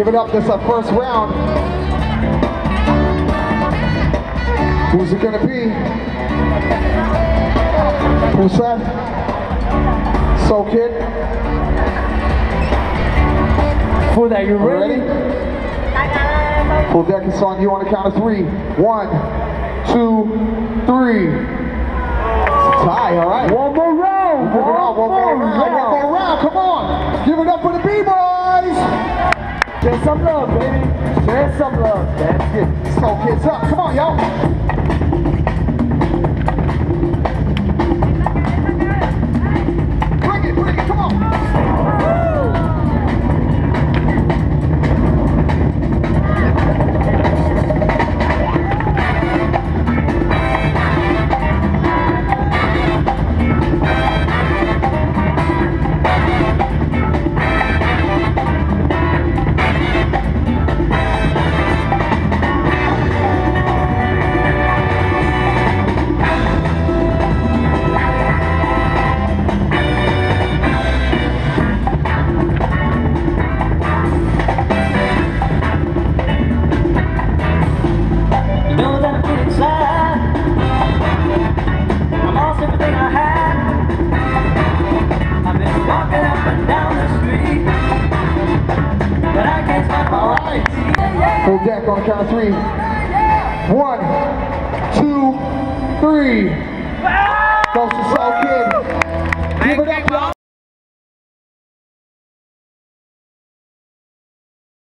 Give it up. This is our first round. Who's it gonna be? Who's that? Soulkid. For that, you Ready? Full deck is on you on the count of three. One, two, three. It's a tie, all right. One more round. It one more round, one more round. Come on. Give it up for the B-boys. Share some love, baby. Share some love. That's it. Soulkid's up. Come on, y'all. Full deck on count of three. One, two, three. Go,